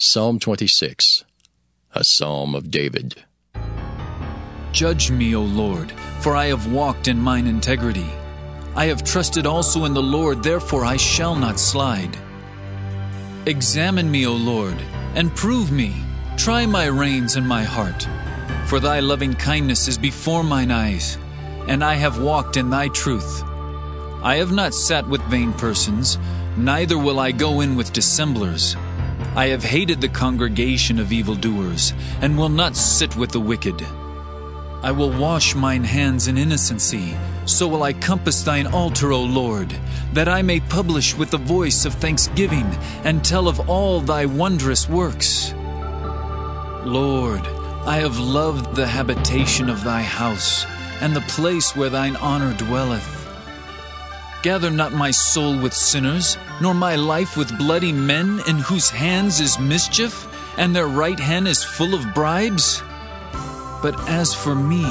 Psalm 26, a psalm of David. Judge me, O Lord, for I have walked in mine integrity. I have trusted also in the Lord, therefore I shall not slide. Examine me, O Lord, and prove me. Try my reins and my heart. For thy loving kindness is before mine eyes, and I have walked in thy truth. I have not sat with vain persons, neither will I go in with dissemblers. I have hated the congregation of evildoers, and will not sit with the wicked. I will wash mine hands in innocency, so will I compass thine altar, O Lord, that I may publish with the voice of thanksgiving, and tell of all thy wondrous works. Lord, I have loved the habitation of thy house, and the place where thine honor dwelleth. Gather not my soul with sinners, nor my life with bloody men, in whose hands is mischief, and their right hand is full of bribes. But as for me,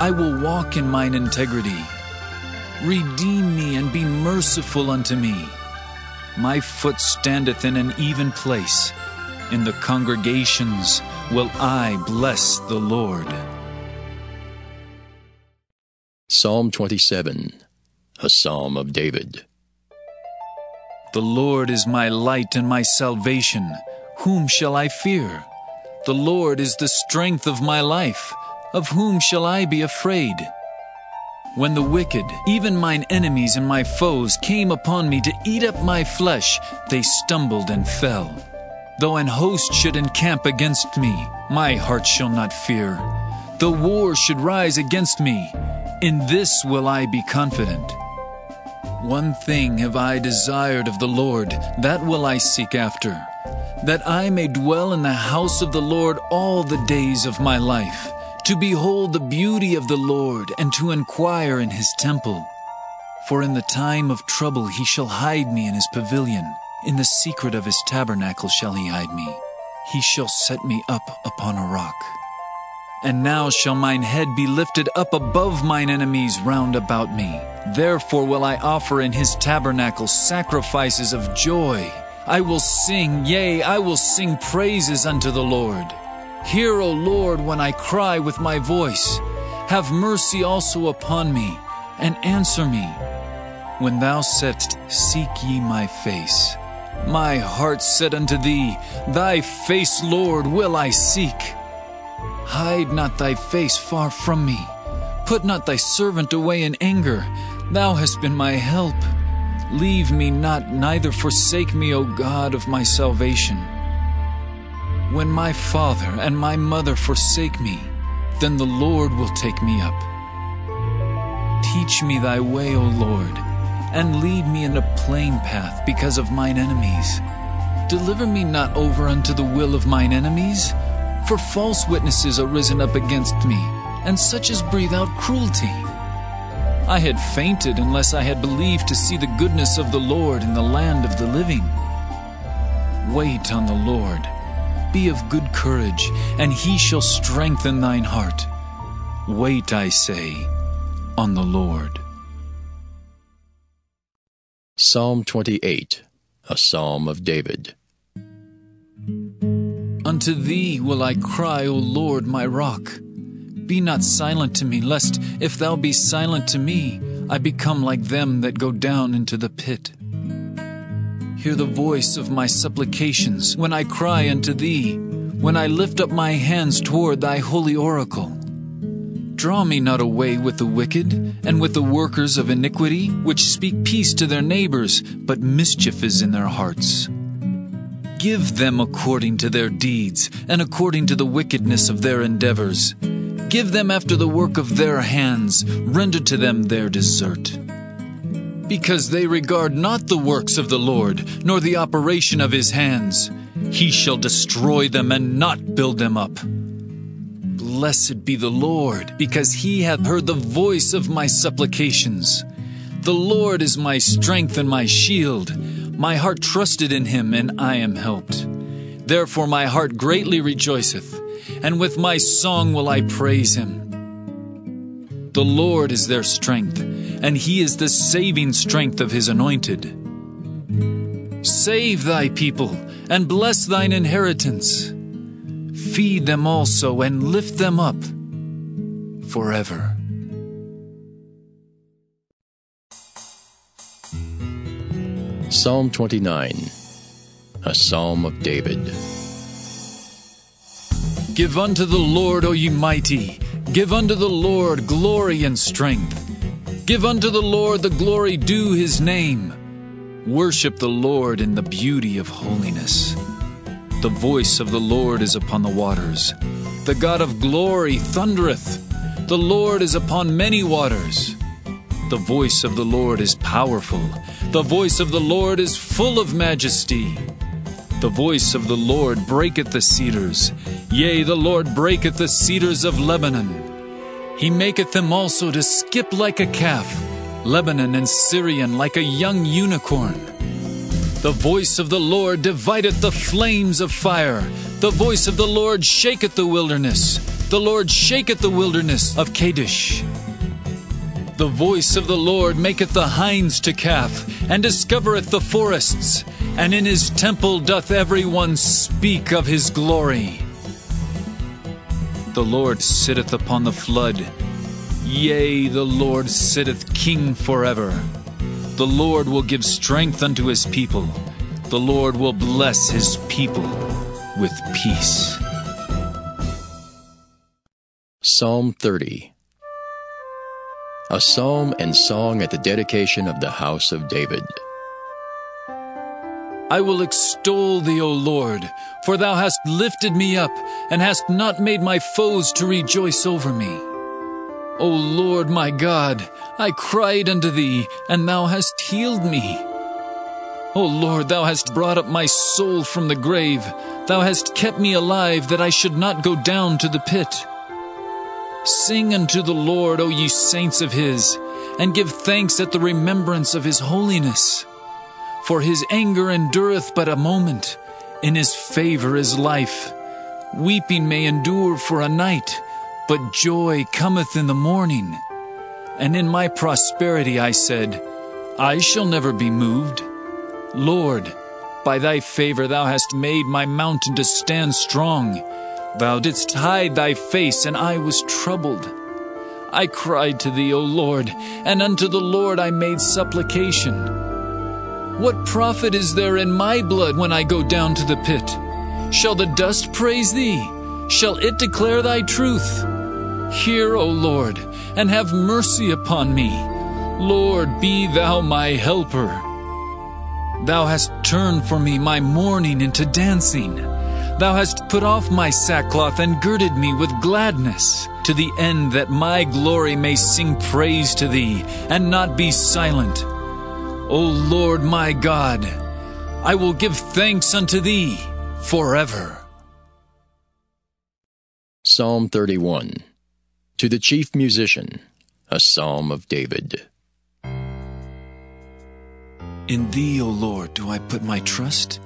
I will walk in mine integrity. Redeem me and be merciful unto me. My foot standeth in an even place. In the congregations will I bless the Lord. Psalm 27, a psalm of David. The Lord is my light and my salvation. Whom shall I fear? The Lord is the strength of my life. Of whom shall I be afraid? When the wicked, even mine enemies and my foes, came upon me to eat up my flesh, they stumbled and fell. Though an host should encamp against me, my heart shall not fear. Though war should rise against me, in this will I be confident. One thing have I desired of the Lord, that will I seek after, that I may dwell in the house of the Lord all the days of my life, to behold the beauty of the Lord, and to inquire in his temple. For in the time of trouble he shall hide me in his pavilion, in the secret of his tabernacle shall he hide me. He shall set me up upon a rock. And now shall mine head be lifted up above mine enemies round about me. Therefore will I offer in his tabernacle sacrifices of joy. I will sing, yea, I will sing praises unto the Lord. Hear, O Lord, when I cry with my voice. Have mercy also upon me, and answer me. When thou saidst, Seek ye my face. My heart said unto thee, Thy face, Lord, will I seek. Hide not thy face far from me. Put not thy servant away in anger. Thou hast been my help. Leave me not, neither forsake me, O God of my salvation. When my father and my mother forsake me, then the Lord will take me up. Teach me thy way, O Lord, and lead me in a plain path because of mine enemies. Deliver me not over unto the will of mine enemies, for false witnesses are risen up against me, and such as breathe out cruelty. I had fainted unless I had believed to see the goodness of the Lord in the land of the living. Wait on the Lord. Be of good courage, and he shall strengthen thine heart. Wait, I say, on the Lord. Psalm 28, a psalm of David. Unto thee will I cry, O Lord, my rock. Be not silent to me, lest, if thou be silent to me, I become like them that go down into the pit. Hear the voice of my supplications when I cry unto thee, when I lift up my hands toward thy holy oracle. Draw me not away with the wicked, and with the workers of iniquity, which speak peace to their neighbors, but mischief is in their hearts. Give them according to their deeds, and according to the wickedness of their endeavors. Give them after the work of their hands, render to them their desert. Because they regard not the works of the Lord, nor the operation of his hands, he shall destroy them and not build them up. Blessed be the Lord, because he hath heard the voice of my supplications. The Lord is my strength and my shield. My heart trusted in him, and I am helped. Therefore my heart greatly rejoiceth, and with my song will I praise him. The Lord is their strength, and he is the saving strength of his anointed. Save thy people, and bless thine inheritance. Feed them also, and lift them up forever. Psalm 29, a psalm of David. Give unto the Lord, O ye mighty, give unto the Lord glory and strength. Give unto the Lord the glory due his name. Worship the Lord in the beauty of holiness. The voice of the Lord is upon the waters. The God of glory thundereth. The Lord is upon many waters. The voice of the Lord is powerful. The voice of the Lord is full of majesty. The voice of the Lord breaketh the cedars. Yea, the Lord breaketh the cedars of Lebanon. He maketh them also to skip like a calf, Lebanon and Sirion like a young unicorn. The voice of the Lord divideth the flames of fire. The voice of the Lord shaketh the wilderness. The Lord shaketh the wilderness of Kadesh. The voice of the Lord maketh the hinds to calf, and discovereth the forests, and in his temple doth every one speak of his glory. The Lord sitteth upon the flood. Yea, the Lord sitteth king forever. The Lord will give strength unto his people. The Lord will bless his people with peace. Psalm 30, a psalm and song at the dedication of the house of David. I will extol thee, O Lord, for thou hast lifted me up, and hast not made my foes to rejoice over me. O Lord my God, I cried unto thee, and thou hast healed me. O Lord, thou hast brought up my soul from the grave. Thou hast kept me alive, that I should not go down to the pit. Sing unto the Lord, O ye saints of his, and give thanks at the remembrance of his holiness. For his anger endureth but a moment, in his favor is life. Weeping may endure for a night, but joy cometh in the morning. And in my prosperity I said, I shall never be moved. Lord, by thy favor thou hast made my mountain to stand strong. Thou didst hide thy face, and I was troubled. I cried to thee, O Lord, and unto the Lord I made supplication. What profit is there in my blood when I go down to the pit? Shall the dust praise thee? Shall it declare thy truth? Hear, O Lord, and have mercy upon me. Lord, be thou my helper. Thou hast turned for me my mourning into dancing. Thou hast put off my sackcloth and girded me with gladness, to the end that my glory may sing praise to thee, and not be silent. O Lord my God, I will give thanks unto thee forever. Psalm 31, to the chief musician, a psalm of David. In thee, O Lord, do I put my trust.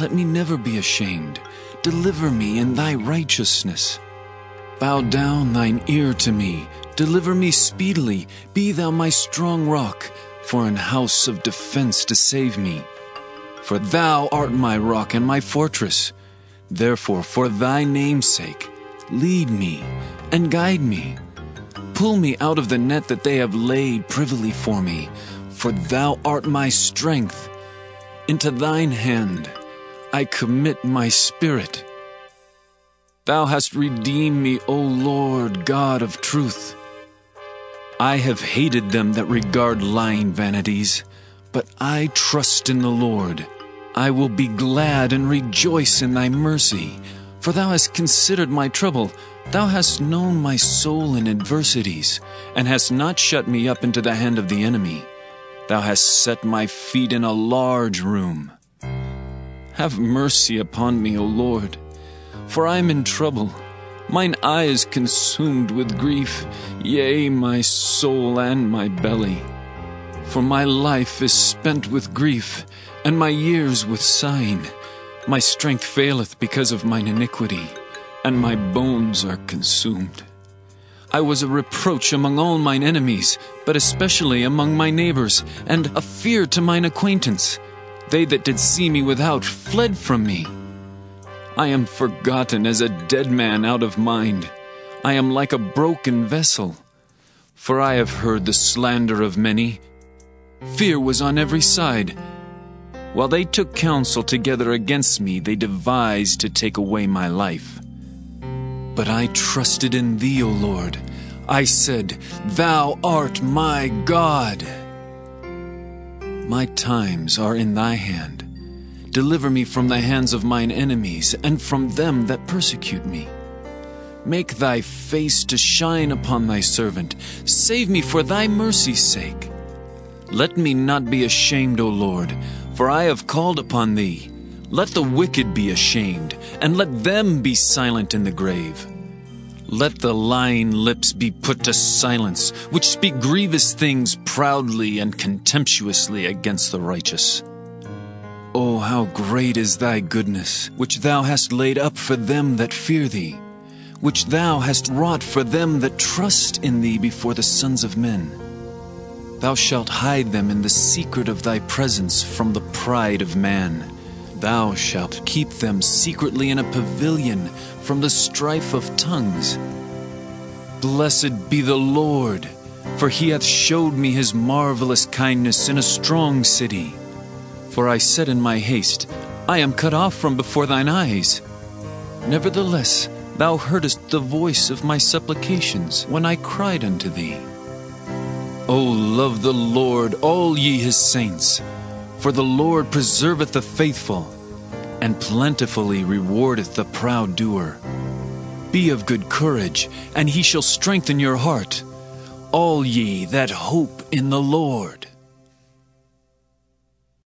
Let me never be ashamed. Deliver me in thy righteousness. Bow down thine ear to me. Deliver me speedily. Be thou my strong rock, for an house of defense to save me. For thou art my rock and my fortress. Therefore, for thy name's sake, lead me and guide me. Pull me out of the net that they have laid privily for me, for thou art my strength. Into thine hand I commit my spirit. Thou hast redeemed me, O Lord, God of truth. I have hated them that regard lying vanities, but I trust in the Lord. I will be glad and rejoice in thy mercy, for thou hast considered my trouble. Thou hast known my soul in adversities, and hast not shut me up into the hand of the enemy. Thou hast set my feet in a large room. Have mercy upon me, O Lord, for I am in trouble. Mine eye is consumed with grief, yea, my soul and my belly. For my life is spent with grief, and my years with sighing. My strength faileth because of mine iniquity, and my bones are consumed. I was a reproach among all mine enemies, but especially among my neighbors, and a fear to mine acquaintance. They that did see me without fled from me. I am forgotten as a dead man out of mind. I am like a broken vessel. For I have heard the slander of many. Fear was on every side. While they took counsel together against me, they devised to take away my life. But I trusted in thee, O Lord. I said, Thou art my God. My times are in thy hand. Deliver me from the hands of mine enemies, and from them that persecute me. Make thy face to shine upon thy servant. Save me for thy mercy's sake. Let me not be ashamed, O Lord, for I have called upon thee. Let the wicked be ashamed, and let them be silent in the grave. Let the lying lips be put to silence, which speak grievous things proudly and contemptuously against the righteous. Oh, how great is thy goodness, which thou hast laid up for them that fear thee, which thou hast wrought for them that trust in thee before the sons of men. Thou shalt hide them in the secret of thy presence from the pride of man. Thou shalt keep them secretly in a pavilion from the strife of tongues. Blessed be the Lord, for he hath showed me his marvelous kindness in a strong city. For I said in my haste, I am cut off from before thine eyes. Nevertheless, thou heardest the voice of my supplications when I cried unto thee. O love the Lord, all ye his saints, for the Lord preserveth the faithful, and plentifully rewardeth the proud doer. Be of good courage, and he shall strengthen your heart, all ye that hope in the Lord.